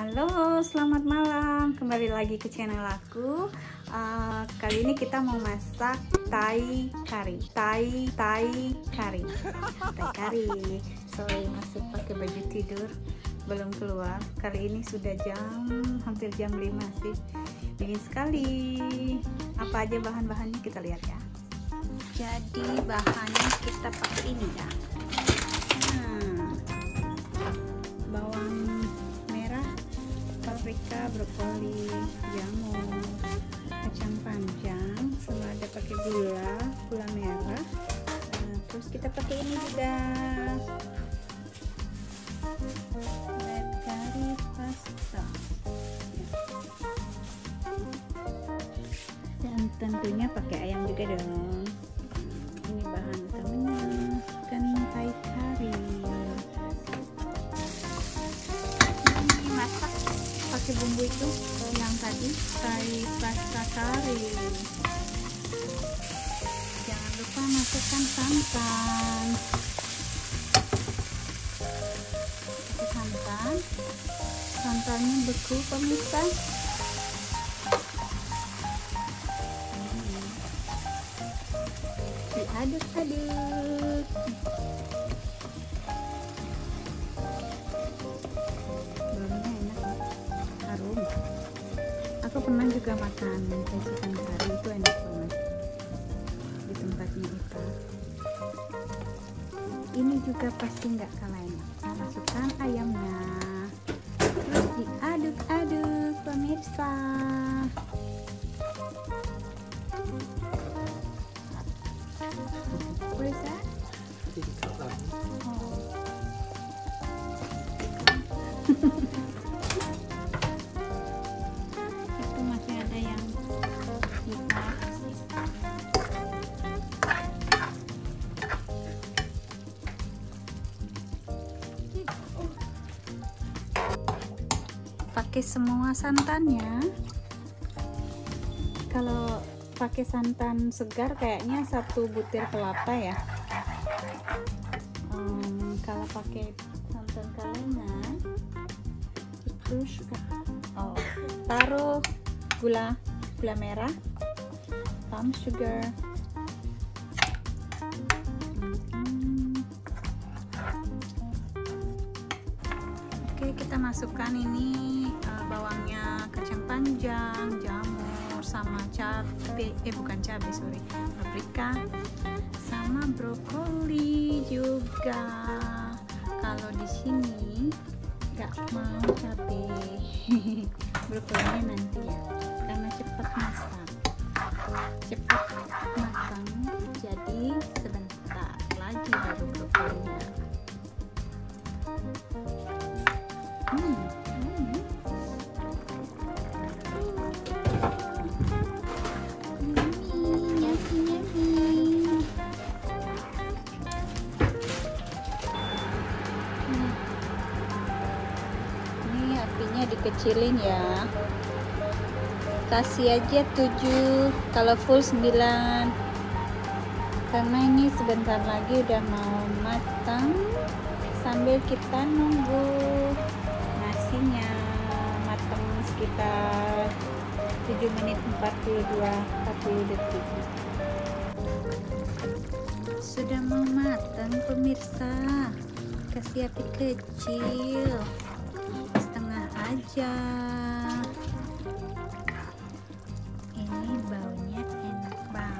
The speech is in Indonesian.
Halo, selamat malam. Kembali lagi ke channel aku. Uh, kali ini kita mau masak Thai curry. Thai Thai curry. Thai curry. Sorry, masih pakai baju tidur, belum keluar. Kali ini sudah jam hampir jam 5 sih. Dingin sekali. Apa aja bahan-bahannya kita lihat ya. Jadi bahannya kita pakai ini ya. Nah, paprika, brokoli, jamur, kacang panjang, sama ada pakai gula, gula merah. Nah, terus kita pakai ini juga red curry pasta. Ya. Dan tentunya pakai ayam juga dong. Curry. Jangan lupa masukkan santan. Pakai santan. Santannya beku pemirsa. diaduk-aduk baunya enak harum aku pernah juga makan racikan kari itu enak banget. Di tempatnya Ita ini juga pasti nggak kalah enak. Masukkan ayamnya. Terus diaduk-aduk pemirsa. What is that? Oh. Pakai semua santannya. Kalau pakai santan segar kayaknya satu butir kelapa ya Hmm, kalau pakai santan kalengan itu oh taruh gula gula merah palm sugar Hmm. oke kita masukkan ini panjang jamur sama cabai eh bukan cabai sorry. Paprika sama brokoli juga. Kalau di sini nggak mau cabai brokolinya nanti ya karena cepat masak. Cepat matang. Jadi sebentar lagi baru brokolinya. Hmm. Dikecilin ya. Kasih aja 7, kalau full 9. Karena ini sebentar lagi udah mau matang sambil kita nunggu nasinya matang sekitar 7 menit 42 40 detik sudah mau matang pemirsa kasih api kecil aja. Ini baunya enak banget